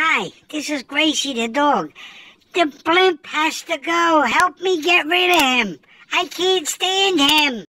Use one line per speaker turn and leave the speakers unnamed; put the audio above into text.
Hi, this is Gracie the dog. The blimp has to go. Help me get rid of him. I can't stand him.